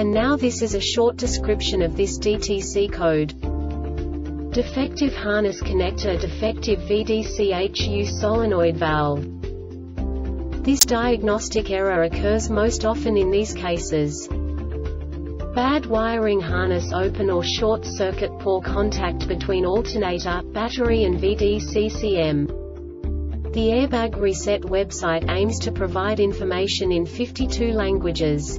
And now this is a short description of this DTC code. Defective harness connector defective VDCHU solenoid valve. This diagnostic error occurs most often in these cases. Bad wiring harness open or short circuit poor contact between alternator, battery and VDCCM. The Airbag Reset website aims to provide information in 52 languages.